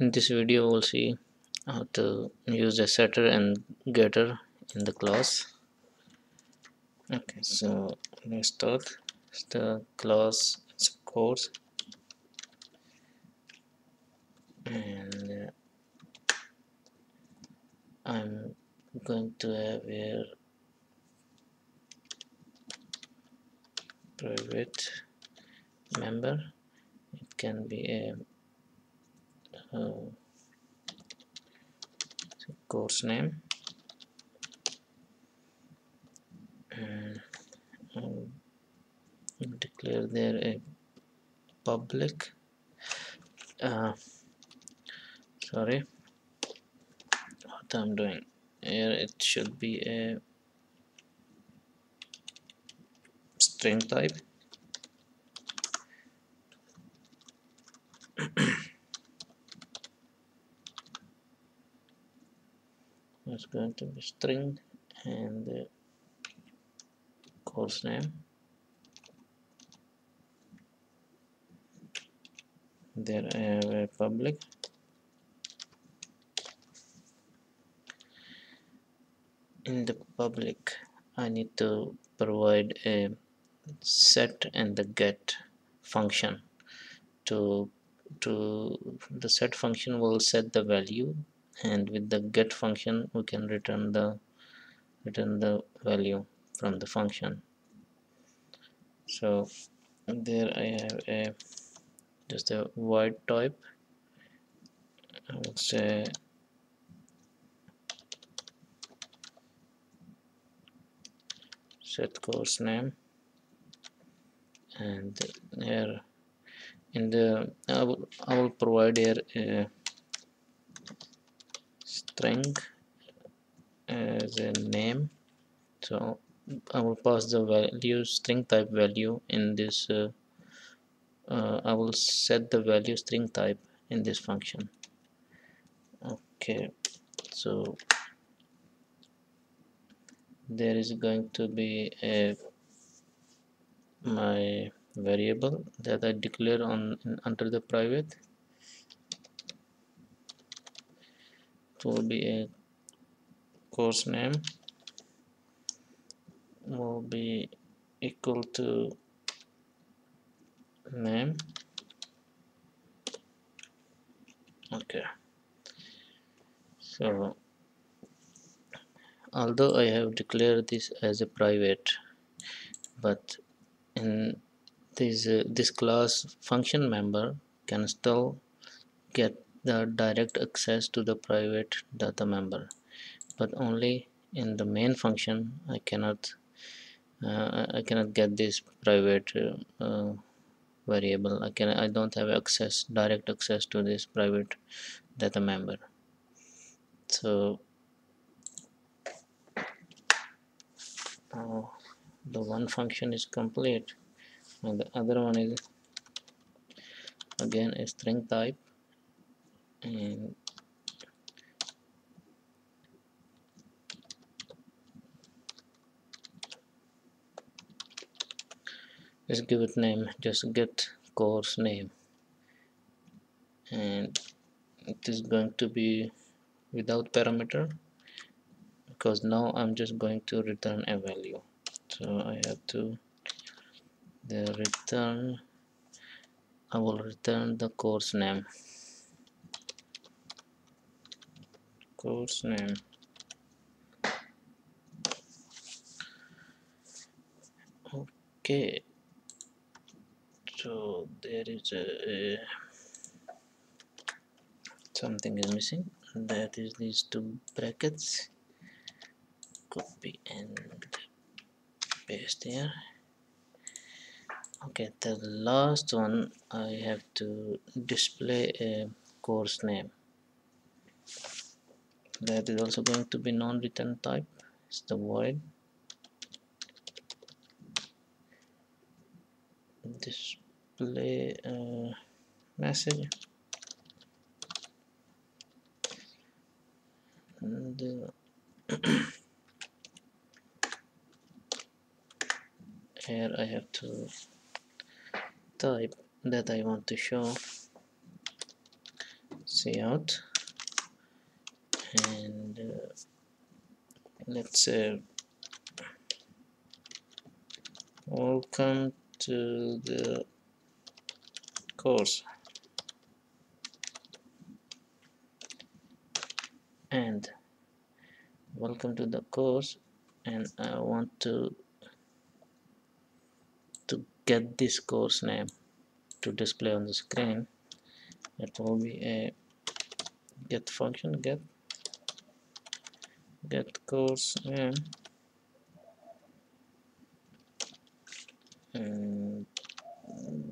in this video we'll see how to use a setter and getter in the class. Okay so let's start. The class course. And uh, I'm going to have here private member. It can be a uh, course name. And I'll declare there a public uh, sorry what I'm doing. Here it should be a string type it's going to be string and the course name. There uh, I have a public in the public I need to provide a set and the get function. To to the set function will set the value and with the get function we can return the return the value from the function. So there I have a just a void type. I would say set course name. And here in the I will, I will provide here a string as a name. So I will pass the value string type value in this uh, uh, I will set the value string type in this function. Okay so there is going to be a my variable that I declare on under the private will be a course name will be equal to name. Okay. So although I have declared this as a private but in this uh, this class function member can still get the direct access to the private data member but only in the main function. I cannot uh, I cannot get this private uh, uh, variable. I can I don't have access direct access to this private data member. So uh, the one function is complete and the other one is again a string type and let's give it name just get course name. And it is going to be without parameter because now I'm just going to return a value. So I have to the return I will return the course name course name. Okay. So there is a, a something is missing. That is these two brackets. Copy and paste here. Okay the last one I have to display a course name that is also going to be non-return type. It's the void. Display uh, message. And uh, here I have to type that I want to show. cout and uh, let's say welcome to the course. And welcome to the course. And I want to to get this course name to display on the screen. It will be a get function get get course and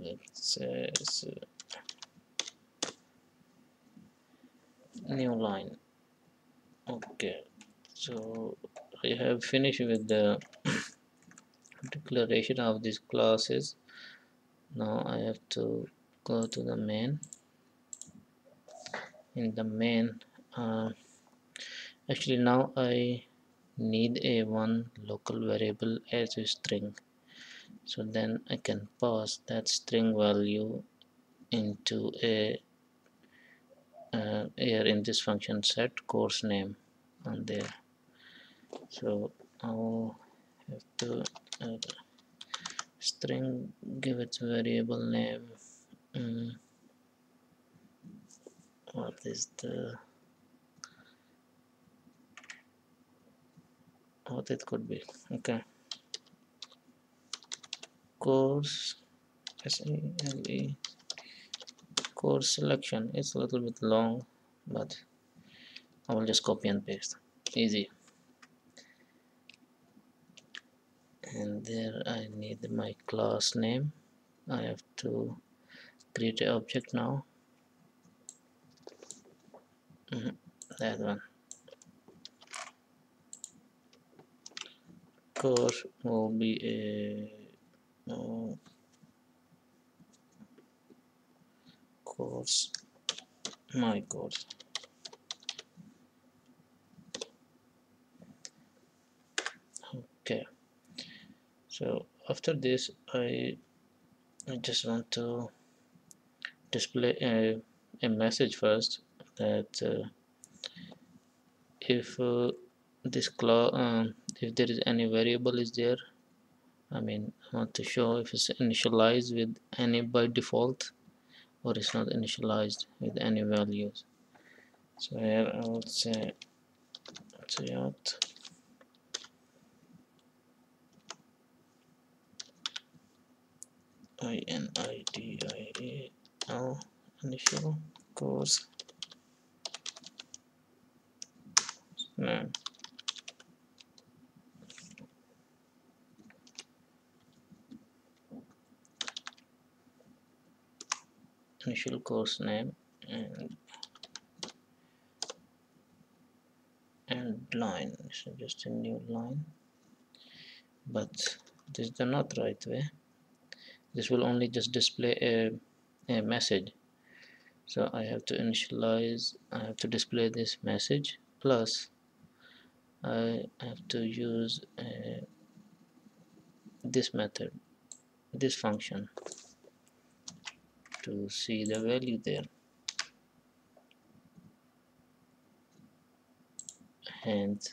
let's say new line. Okay so I have finished with the declaration of these classes. Now I have to go to the main. In the main uh, actually now I need a one local variable as a string. So then I can pass that string value into a uh, here in this function set course name on there. So I'll have to uh, string give its variable name. Mm. what is the what it could be. Okay. Course S-E-L-E course selection. It's a little bit long but I will just copy and paste. Easy. And there I need my class name. I have to create an object now. Mm -hmm. that one course will be a uh, course my course. Okay. So after this I, I just want to display a, a message first that uh, if uh, this class um, if there is any variable is there I mean I want to show if it's initialized with any by default or it's not initialized with any values. So here I will say out I N I D I A L initial course name initial course name and and line so just a new line. But this is the not right way. This will only just display a, a message. So I have to initialize I have to display this message plus I have to use uh, this method this function to see the value there and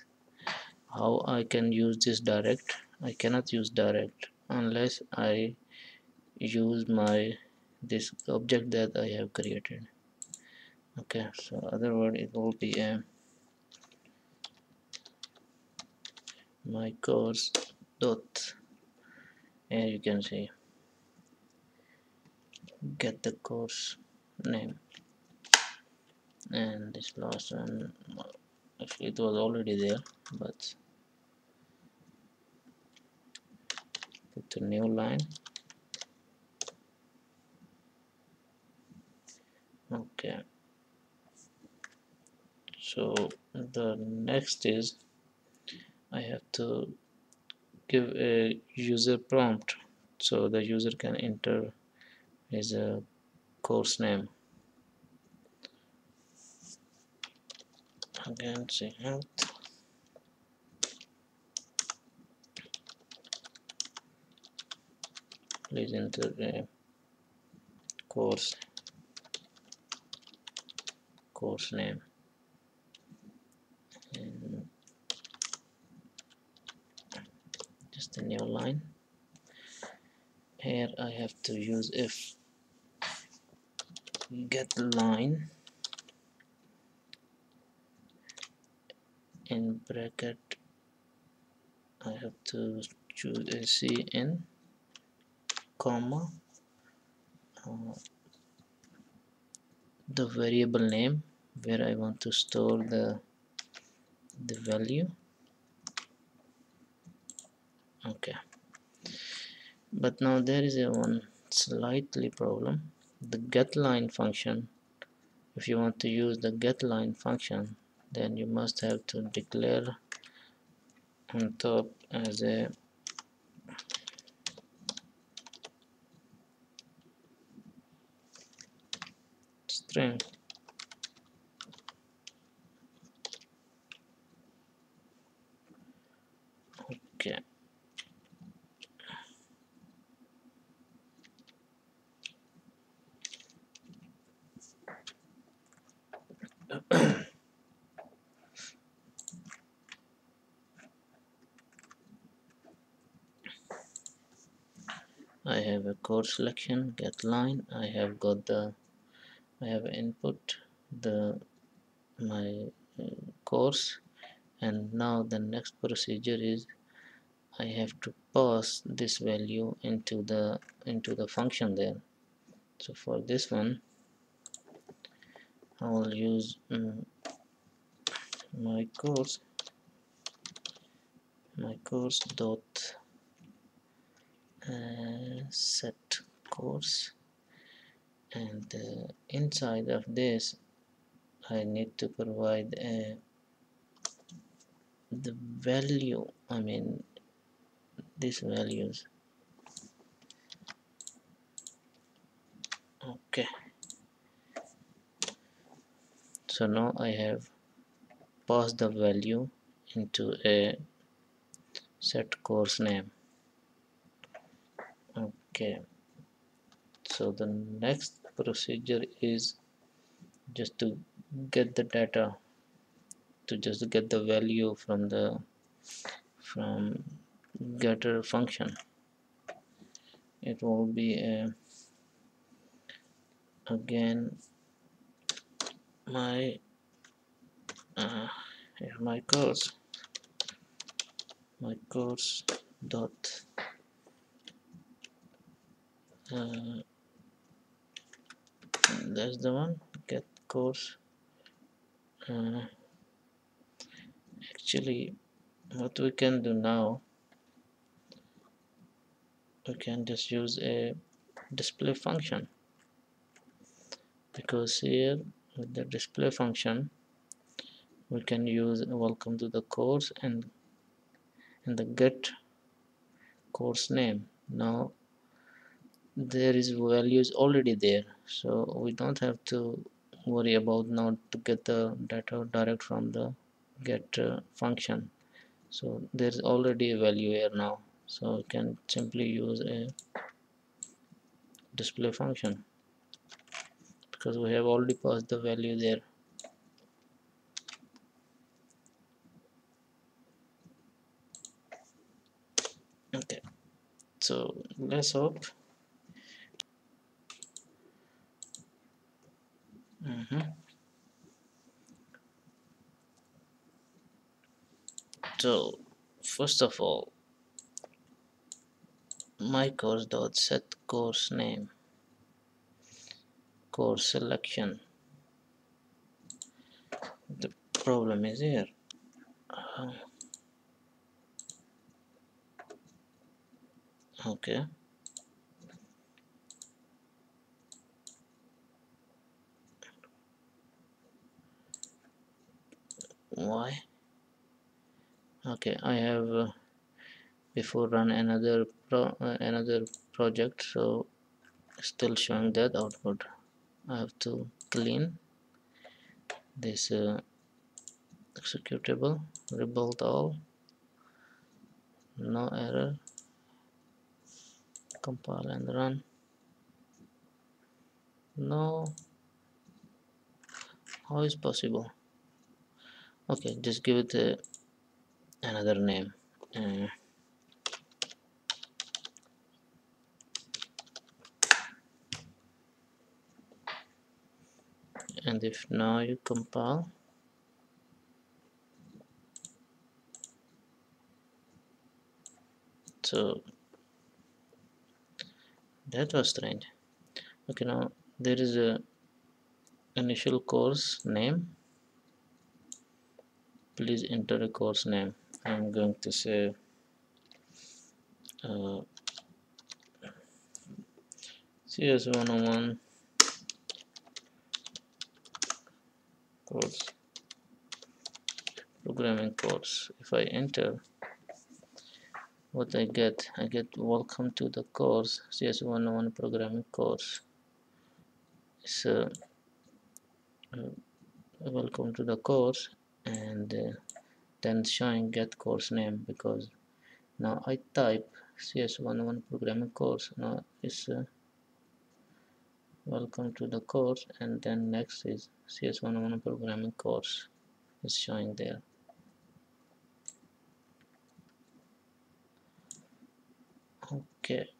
how I can use this direct? I cannot use direct unless I use my this object that I have created. Okay so other word it will be a my course dot. And you can see get the course name. And this last one actually it was already there but put a new line. Okay. So the next is I have to give a user prompt so the user can enter his a course name. Again say health. Please enter the course course name. And just a new line here I have to use if get line in bracket I have to choose a cin comma uh, the variable name where I want to store the the value. Okay but now there is a one slightly problem. The getline function if you want to use the getline function then you must have to declare on top as a string okay I have a course selection getline. I have got the I have input the my uh, course. And now the next procedure is I have to pass this value into the into the function there. So for this one I will use um, my course my course dot uh, set course. And uh, inside of this I need to provide uh, the value I mean these values. Okay. So now I have passed the value into a set course name okay. So the next procedure is just to get the data to just get the value from the from getter function. It will be a again my uh, my course. My course dot uh, that's the one. Get course. Uh, actually what we can do now we can just use a display function. Because here with the display function we can use welcome to the course and in the get course name. Now there is values already there. So we don't have to worry about now to get the data direct from the get uh, function. So there's already a value here now. So we can simply use a display function because we have already passed the value there. Okay. So let's hope mm -hmm. so first of all my course dot set course name course selection. The problem is here. Uh, okay okay I have uh, before run another pro uh, another project so still showing that output. I have to clean this uh, executable rebuild all. No error. Compile and run. No. How is possible? Okay just give it a, another name. Uh, and if now you compile. So that was strange. Okay now there is a initial course name. Please enter a course name I'm going to say uh, CS101 course. Programming course. If I enter what I get? I get welcome to the course CS101 programming course. It's uh, uh, welcome to the course and uh, then showing get course name because now I type CS101 programming course. Now it's uh, welcome to the course and then next is CS101 programming course is showing there. Okay